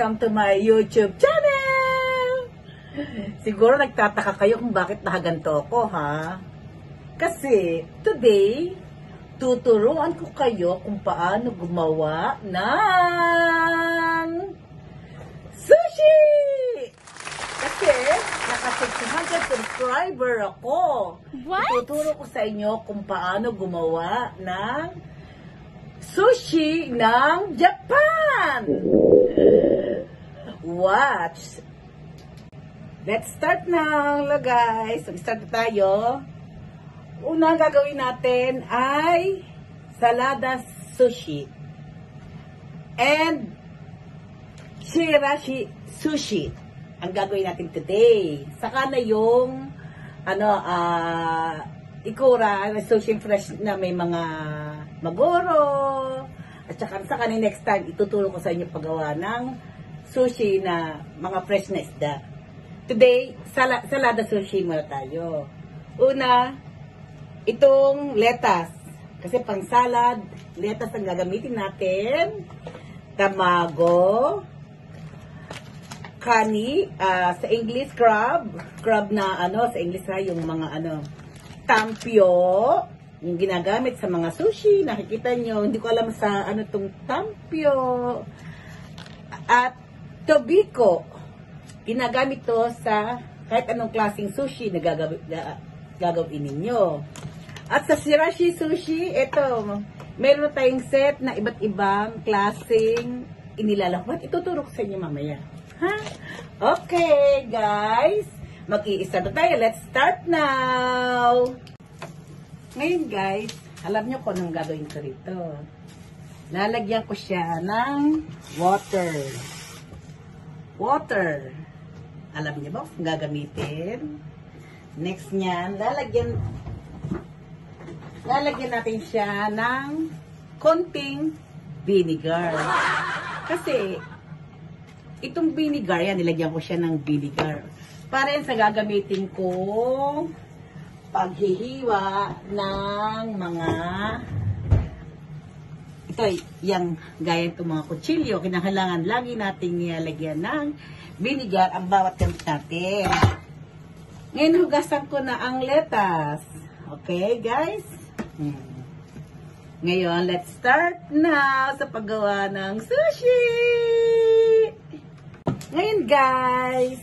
Welcome to my YouTube channel! Siguro nagtataka kayo kung bakit nakaganto ako, ha? Kasi, today, tuturuan ko kayo kung paano gumawa ng sushi! Kasi, naka 600 subscriber ako. What? Tuturo ko sa inyo kung paano gumawa ng sushi ng Japan. Watch. Let's start now, hello guys. Mag-start tayo. Una gagawin natin ay salada sushi. And shirashi sushi. Ang gagawin natin today. Saka na yung ano, ah, ikura, sushi fresh na may mga magoro. At saka sa kanin next time, ituturo ko sa inyo paggawa ng sushi na mga fresh na isda. Today, sala, salada sushi muna tayo. Una, itong lettuce. Kasi pang salad, lettuce ang gagamitin natin. Tamago. Kani, ah, sa English, crab. Crab na ano, sa English ha, yung mga ano, tampio. Yung ginagamit sa mga sushi, nakikita nyo. Hindi ko alam sa ano tong tampio. At tobiko. Ginagamit to sa kahit anong klaseng sushi na gagawin, gagawin ninyo. At sa Shirashi Sushi, ito, meron tayong set na iba't ibang klaseng inilalakbat. Ituturo ko sa inyo mamaya. Ha? Okay, guys. Mag-iisa na tayo. Let's start now. Ngayon, guys, alam nyo kung anong gagawin ko rito. Lalagyan ko siya ng water. Water. Alam niyo ba kung gagamitin? Next niyan, lalagyan lalagyan natin siya ng konting vinegar. Kasi, itong vinegar, yan, nilagyan ko siya ng vinegar. Para yan sa gagamitin ko paghihiwa ng mga ito, yung gaya itong mga kutsilyo, kinakailangan lagi nating nilalagyan ng vinegar ang bawat gamit natin. Ngayon, hugasan ko na ang lettuce. Okay, guys? Hmm. Ngayon, let's start now sa paggawa ng sushi! Ngayon, guys,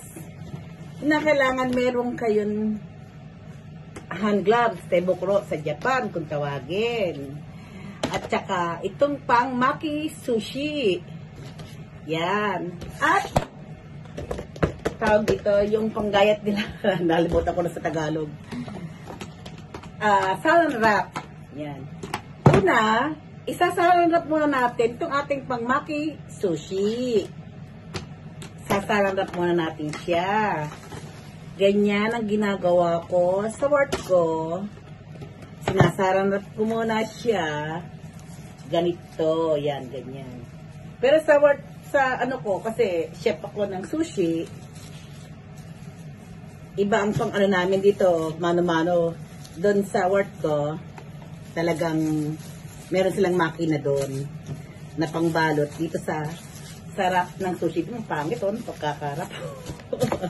kinakailangan meron kayong hand gloves, tebokro sa Japan kung tawagin. At saka, itong pang maki sushi. Yan. At, tawag dito, yung panggayat nila. Nalimutan ko na sa Tagalog. Ah, saran wrap. Yan. Una, isasaran wrap muna natin itong ating pang maki sushi. Sasaran wrap muna natin siya. Ganyan ang ginagawa ko sa work ko. Sinasaran wrap ko muna siya. Ganito, yan, ganyan. Pero sa work, sa ano ko, kasi chef ako ng sushi, iba ang pang ano namin dito, mano-mano, doon sa work ko, talagang meron silang makina doon na pangbalot dito sa sarap ng sushi. Yung pangit, oh, pagkakarap.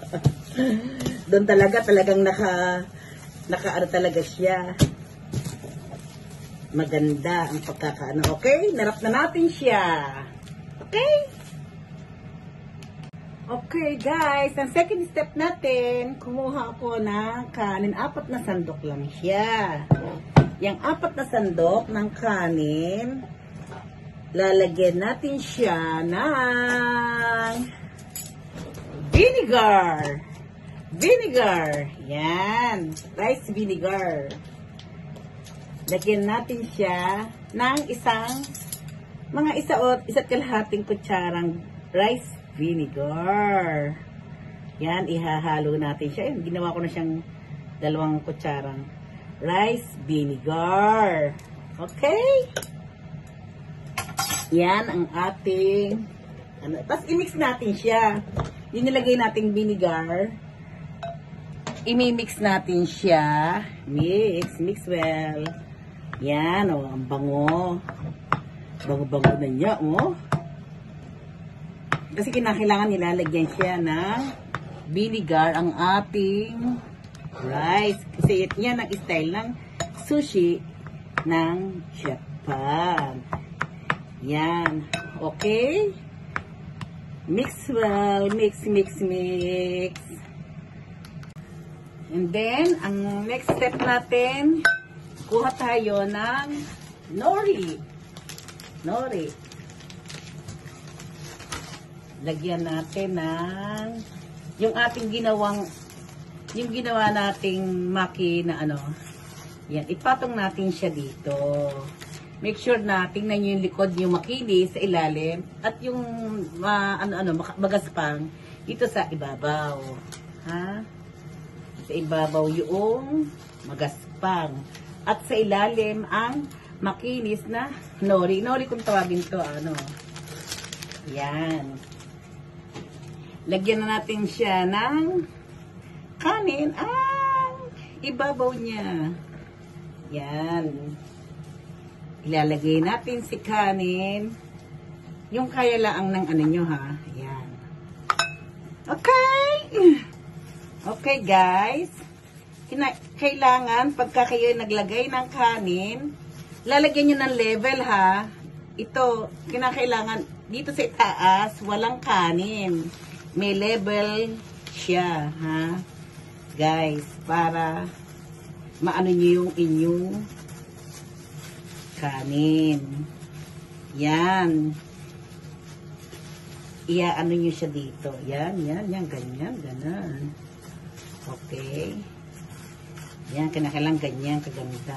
doon talaga, talagang naka, naka ano talaga siya maganda ang pagkakaano. Okay? Narap na natin siya. Okay? Okay, guys. Ang second step natin, kumuha ako ng kanin. Apat na sandok lang siya. Yung apat na sandok ng kanin, lalagyan natin siya ng vinegar. Vinegar. Yan. Rice vinegar. Lagyan natin siya ng isang, mga isa o isa't kalahating kutsarang rice vinegar. Yan, ihahalo natin siya. Yan, ginawa ko na siyang dalawang kutsarang rice vinegar. Okay? Yan ang ating, ano, tapos i-mix natin siya. Yung nilagay nating vinegar, imimix natin siya. Mix, mix well. Yan, oh, ang bango. Bango-bango na niya, oh. Kasi kinakailangan nilalagyan siya ng vinegar ang ating rice. Kasi yan ang style ng sushi ng Japan. Yan. Okay? Mix well. Mix, mix, mix. And then, ang next step natin, kuha tayo ng nori. Nori. Lagyan natin ng yung ating ginawang yung ginawa nating maki na ano. Yan, ipatong natin siya dito. Make sure na tingnan nyo yung likod yung makili sa ilalim at yung ma, ano ano magaspang dito sa ibabaw. Ha? Sa ibabaw yung magaspang. At sa ilalim ang makinis na nori. Nori kung tawagin to, ano. Yan. Lagyan na natin siya ng kanin. Ang ibabaw niya. Yan. Ilalagay natin si kanin. Yung kaya lang ng ano nyo ha. Yan. Okay. Okay guys. Kailangan pagka kayo naglagay ng kanin, lalagyan nyo ng level ha. Ito, kinakailangan dito sa itaas, walang kanin. May level siya ha. Guys, para maano nyo yung inyong kanin. Yan. Iya, ano nyo siya dito. Yan, yan, yan, ganyan, ganan. Okay. Yan, kinakailang ganyan, kaganda.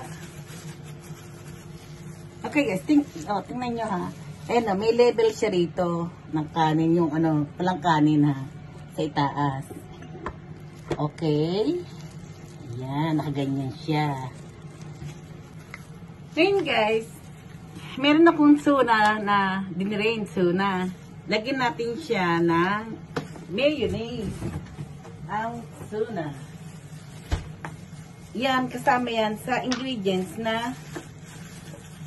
Okay guys, ting oh, tingnan nyo ha. Ayan o, may level siya rito ng kanin, yung ano, palang kanin ha, sa itaas. Okay. Yan, nakaganyan siya. Ngayon guys, meron akong suna na dinirain suna. Lagyan natin siya ng mayonnaise. Ang suna. Yan, kasama yan sa ingredients na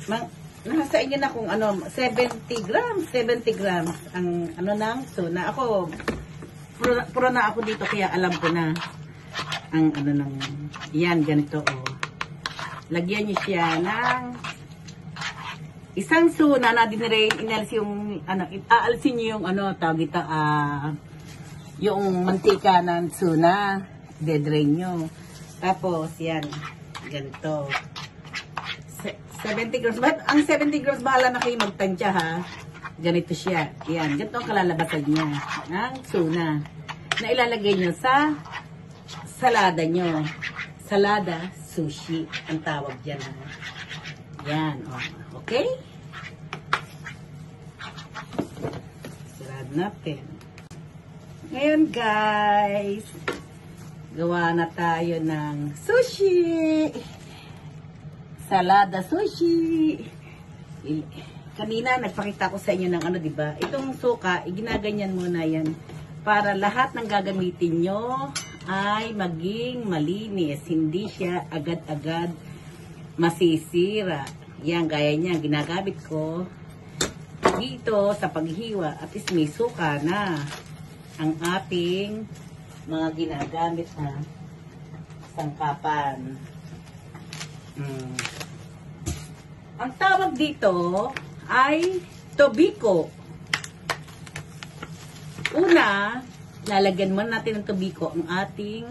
mang, nasa inyo na kung ano, 70 grams, 70 grams ang ano ng suna. Ako, puro, puro na ako dito kaya alam ko na ang ano ng, yan, ganito oh. Lagyan niyo siya ng isang suna na dinire inalis yung ano aalsin niyo yung ano tawag ito ah yung mantika ng suna dedrain nyo tapos yan. Ganito. Se- 70 grams but ang 70 grams bahala na kayo magtansya ha? Ganito siya. Yan. Ganito ang kalalabasan niya. Ng suna. Na ilalagay nyo sa salada nyo salada sushi. Ang tawag dyan ha? Yan, oh. Okay? Sarad natin. Ngayon, guys, gawa na tayo ng sushi. Salada sushi. Kanina, nagpakita ko sa inyo ng ano, di ba? Itong suka, iginaganyan muna yan para lahat ng gagamitin nyo ay maging malinis. Hindi siya agad-agad masisira. Yan, gaya niya, ginagamit ko dito sa paghiwa at is may suka na ang ating mga ginagamit na sangkapan. Mm. Ang tawag dito ay tobiko. Una, lalagyan muna natin ng tobiko ang ating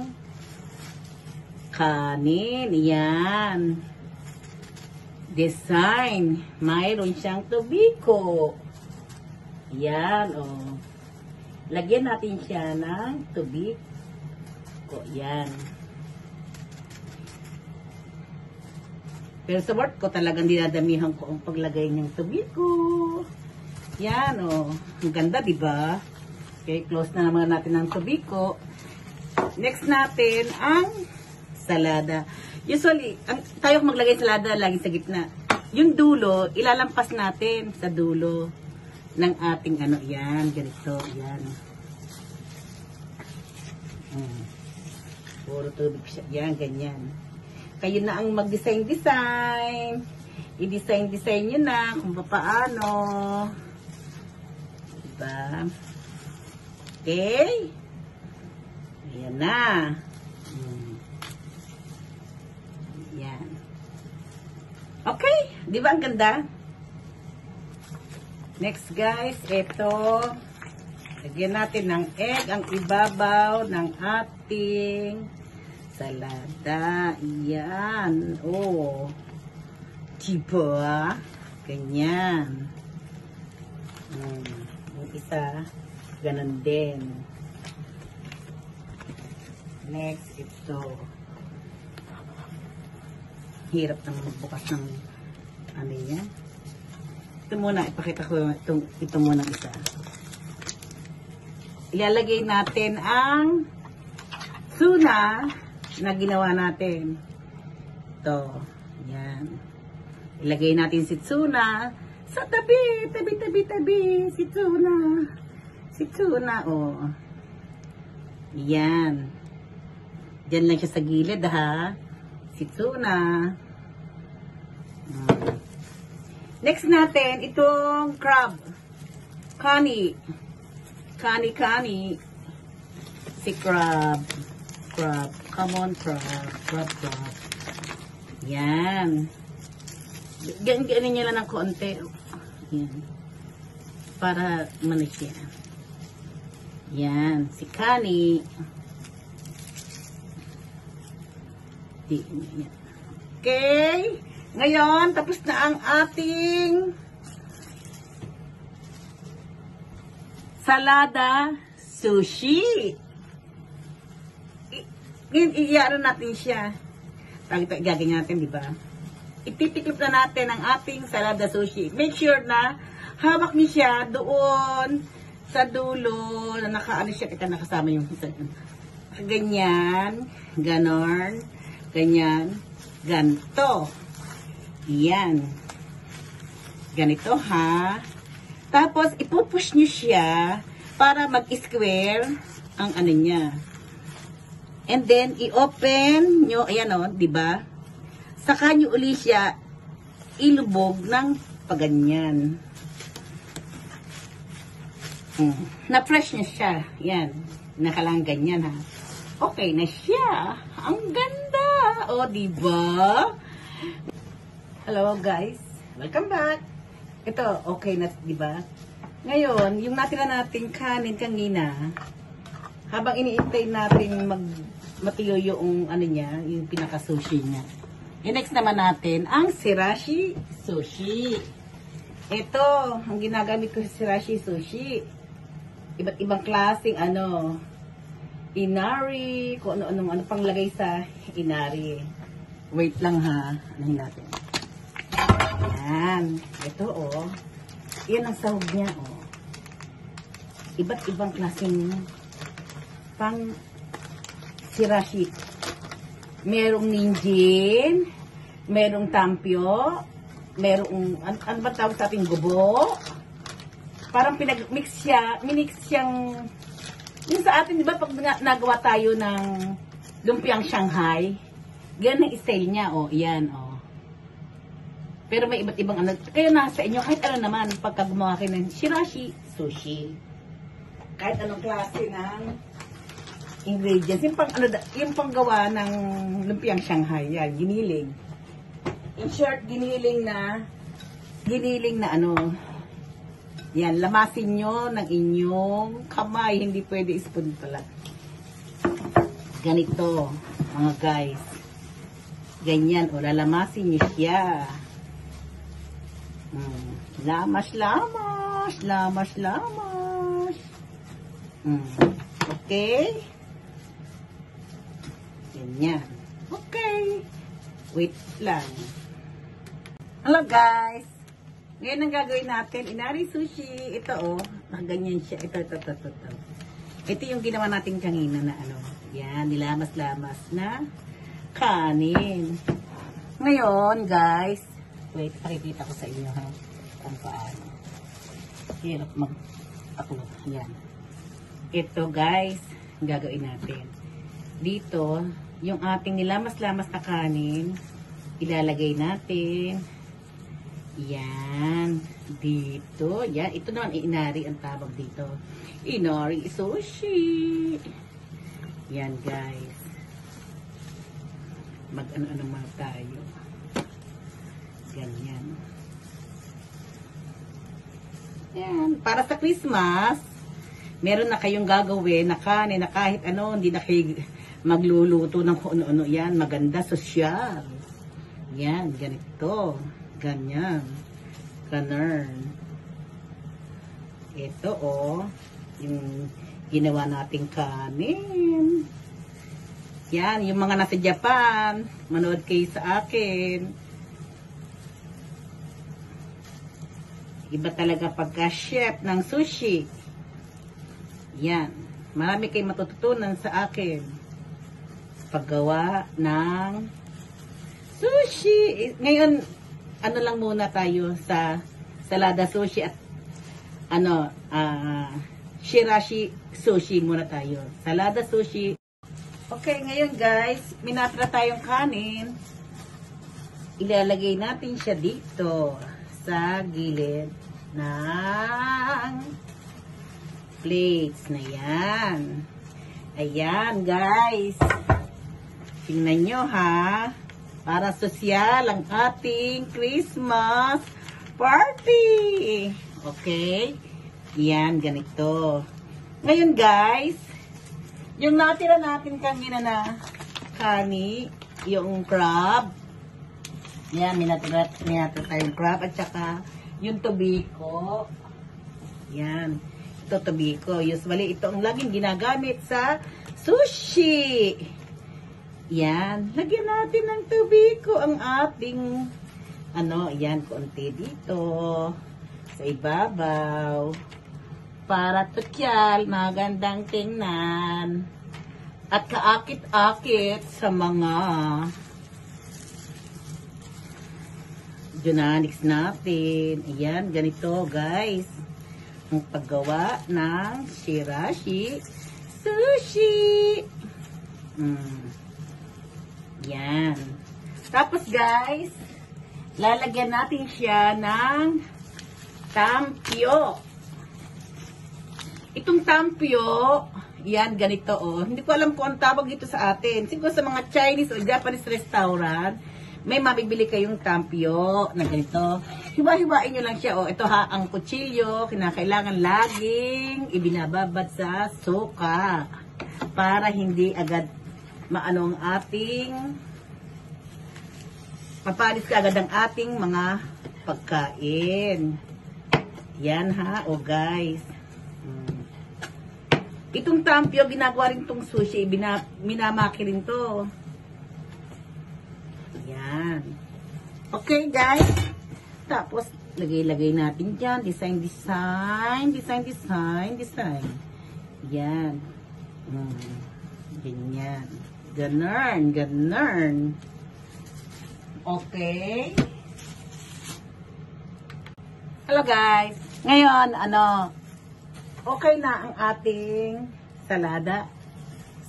kanin. Yan design. Mayroon siyang tubiko. Yan, oh. Lagyan natin siya ng tubiko. Yan. Pero sa work ko talagang dinadamihan ko ang paglagay ng tubiko. Yan, oh. Ang ganda, di ba? Okay, close na naman natin ang tubiko. Next natin ang salada. Usually, ang, tayo maglagay salada lagi sa gitna. Yung dulo, ilalampas natin sa dulo ng ating ano, yan, ganito, yan. Hmm. Puro tubig siya, yan, ganyan. Kayo na ang mag-design-design. I-design-design nyo na kung paano. Diba? Okay? Ayan na. Hmm. Ayan. Okay. Di ba ang ganda? Next guys, ito. Lagyan natin ng egg ang ibabaw ng ating salada. Yan. Oh. Diba? Ganyan. Hmm. Yung isa, ganun din. Next, ito. Hirap ng bukas ng. Ito muna, ipakita ko ito, ito muna isa. Ilalagay natin ang tuna na ginawa natin. Ito. Yan. Ilagay natin si tuna sa tabi, tabi, tabi, tabi. Si tuna. Si tuna, oh. Yan. Diyan lang siya sa gilid, ha. Si tuna. Mm. Next natin, itong crab. Kani. Kani, kani. Si crab. Crab. Come on, crab. Crab, crab. Yan. Gan ganin niya lang ng konti. Yan. Para manis siya. Yan. Si Kani. Di, yan. Okay. Ngayon, tapos na ang ating salada sushi. I- i- Iyaano natin siya. Gaganyan natin, di ba? Ititikip na natin ang ating salada sushi. Make sure na hawak niyo siya doon sa dulo na nakaano siya kita nakasama yung. Ganyan, ganon, ganyan, ganto. Yan. Ganito ha. Tapos ipupush niyo siya para mag-square ang ano niya. And then i-open nyo, ayan o, di ba? Saka nyo uli siya ilubog ng paganyan. Mm. Na-fresh na siya. Yan. Nakalang ganyan ha. Okay na siya. Ang ganda. O, di ba? Hello guys. Welcome back. Ito, okay na, di ba? Ngayon, yung natira nating kanin kanina, habang iniintay natin mag matuyo yung ano niya, yung pinaka-sushi niya. And next naman natin, ang sirashi sushi. Ito, ang ginagamit ko sirashi sushi. Iba't ibang klaseng ano, inari, kung ano-anong ano pang lagay sa inari. Wait lang ha, anahin natin. Yan. Ito oh. Yan ang sahog niya oh. Iba't ibang klaseng pang sirashi. Merong ninjin, merong tampyo, merong, an ano ba tawag sa ating gubo? Parang pinag-mix siya, minix siyang, yung sa atin, di ba, pag na- nagawa tayo ng lumpiang Shanghai, ganun ang style niya, oh, yan, oh. Pero may iba't ibang ano, kayo nasa inyo, kahit ano naman, pagka gumawa kayo ng shirashi, sushi. Kahit anong klase ng ingredients. Yung pang, ano, yung panggawa ng lumpiang Shanghai, yan, giniling. In short, giniling na, giniling na ano, yan, lamasin nyo ng inyong kamay, hindi pwede spoon pala. Ganito, mga guys. Ganyan, o, lalamasin nyo siya. Hmm. Lamas, lamas, lamas, lamas. Hmm. Okay? Ganyan. Okay. Wait lang. Hello guys. Ngayon ang gagawin natin, inari sushi. Ito oh, ah, ganyan siya. Ito, ito, ito, ito, ito. Ito yung ginawa natin kanina na ano. Yan, nilamas-lamas na kanin. Ngayon, guys, wait, pakikita ko sa inyo ha, kung paano. Hirap mag-taklo. Yan. Ito, guys, gagawin natin. Dito, yung ating nilamas-lamas na kanin, ilalagay natin Yan. Dito. Yan. Ito naman, inari ang tawag dito. Inari sushi. Yan, guys. Mag-ano-ano mga tayo. Ganyan. Yan. Para sa Christmas, meron na kayong gagawin na kanin na kahit ano, hindi na kayo magluluto ng kung ano-ano yan. Maganda, sosyal. Yan, ganito. Ganyan. Ganern. Ito, oh. Yung ginawa nating kanin. Yan, yung mga nasa Japan, manood kayo sa akin. Iba talaga pagka-chef ng sushi. Yan. Marami kayong matututunan sa akin. Paggawa ng sushi. Ngayon, ano lang muna tayo sa salada sushi at ano, ah, shirashi sushi muna tayo. Salada sushi. Okay, ngayon guys, minatra tayong kanin. Ilalagay natin siya dito sa gilid ng plates na yan. Ayan, guys. Tingnan nyo, ha? Para sosyal ang ating Christmas party. Okay? Yan, ganito. Ngayon, guys, yung natira natin kanina na kani, yung crab, yan, minatira, minatira tayong crab, at saka yung tobiko. Yan. Ito tobiko. Usually, ito ang laging ginagamit sa sushi. Yan. Lagyan natin ng tobiko ang ating ano, yan, konti dito sa ibabaw para tukyal, magandang tingnan at kaakit-akit sa mga Junanix natin. Ayan, ganito guys. Ang paggawa ng shirashi sushi. Mm. Yan. Tapos guys, lalagyan natin siya ng tampio. Itong tampio, yan, ganito oh. Hindi ko alam kung ang tawag dito sa atin. Siguro sa mga Chinese o Japanese restaurant, may mabibili kayong tampio na ganito. Hiwa-hiwain nyo lang siya. Oh, ito ha, ang kutsilyo, kinakailangan laging ibinababad sa suka para hindi agad maano ang ating papalis ka agad ang ating mga pagkain. Yan ha, o oh guys. Itong tampio, ginagawa rin itong sushi, bina, minamaki rin to. Yan. Okay, guys. Tapos, lagay-lagay natin dyan. Design, design, design, design, design. Yan. Hmm. Ganyan. Ganern, ganern. Okay. Hello, guys. Ngayon, ano, okay na ang ating salada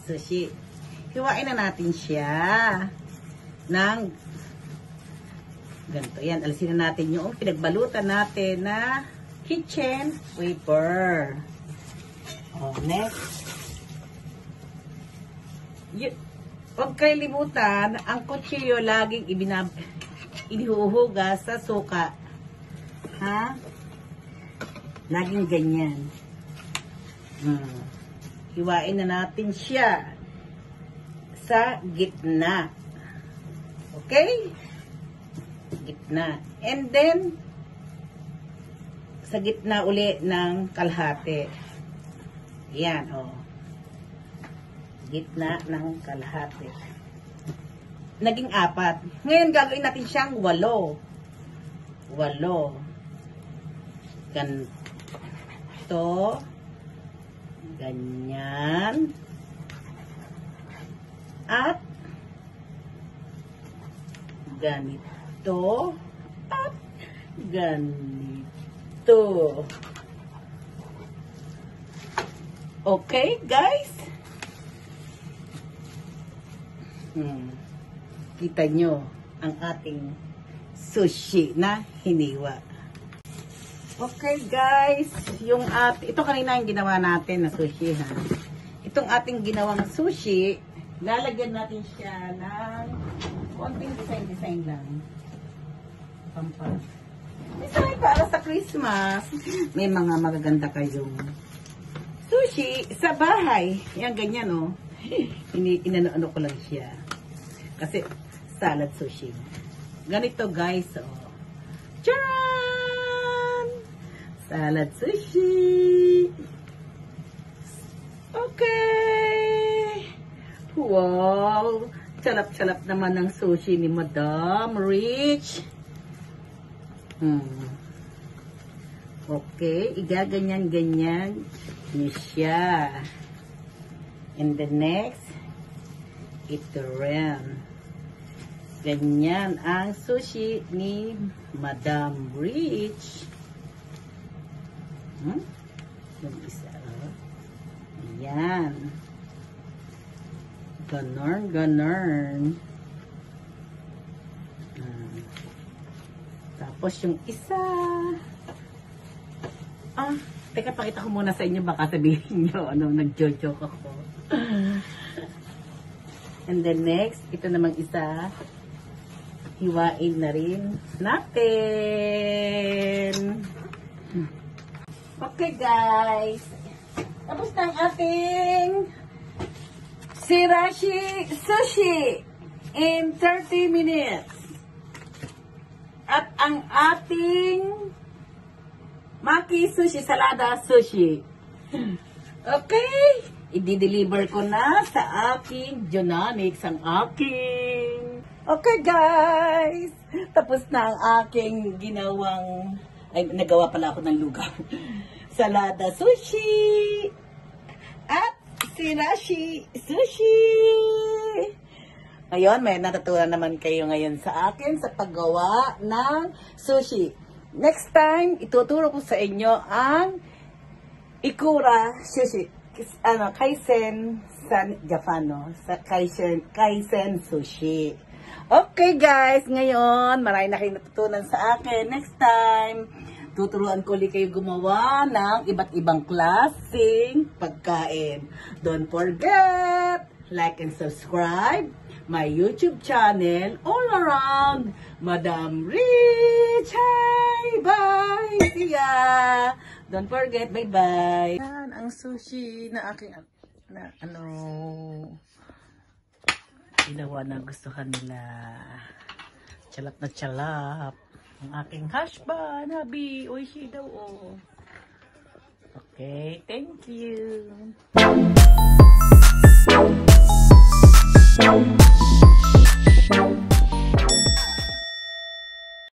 sushi. Hiwain na natin siya ng ganito. Yan, alisin na natin yung pinagbalutan natin na kitchen paper. Oh, next. Y Huwag kayo ang kutsilyo laging ibinab inihuhugas sa suka. Ha? Laging ganyan. Hmm. Hiwain na natin siya sa gitna. Okay? Gitna. And then, sa gitna uli ng kalahati. Yan, oh. Gitna ng kalahati. Naging apat. Ngayon, gagawin natin siyang walo. Walo. Ganito. Ganyan. At ganito at ganito. Okay, guys? Hmm. Kita nyo ang ating sushi na hiniwa. Okay guys, yung at ito kanina yung ginawa natin na sushi ha. Itong ating ginawang sushi, lalagyan natin siya ng konting design-design lang. Pampas. Design para sa Christmas. May mga magaganda kayong sushi sa bahay. Yan, ganyan, oh. Ini, inano-ano ko lang siya. Kasi, salad sushi. Ganito, guys, oh. Charan! Salad sushi. Okay. Wow. Salap-salap naman ng sushi ni Madam Rich. Hmm. Okay, igaganyan-ganyan niyo siya. And the next, ito rin. Ganyan ang sushi ni Madam Rich. Hmm? Yung isa. oh. Ayan. Ganern, ganern. Tapos yung isa. Ah, teka, pakita ko muna sa inyo. Baka sabihin nyo, ano, nag-joke ako. And then next, ito namang isa. Hiwain na rin natin. Okay, guys. Tapos na ang ating Sirashi Sushi in 30 minutes. At ang ating Maki Sushi Salada Sushi. Okay. I-deliver ko na sa aking Jonanix ang aking. Okay guys. Tapos na ang aking ginawang ay nagawa pala ako ng lugaw. Salada sushi. At sirashi sushi. Ngayon, may natutunan naman kayo ngayon sa akin sa paggawa ng sushi. Next time, ituturo ko sa inyo ang ikura sushi. Ano, kaisen sa Japan, no? Sa kaisen, kaisen sushi. Okay, guys. Ngayon, marami na kayong natutunan sa akin. Next time, tuturuan ko ulit kayo gumawa ng iba't ibang klaseng pagkain. Don't forget, like and subscribe my YouTube channel all around Madam Rich. Hi! Bye! See ya! Don't forget, bye-bye. Yan ang sushi na aking na ano ginawa na gustuhan nila. Chalap na chalap. Ang aking hashban, habi, oishi daw oh. Okay, thank you. Bye.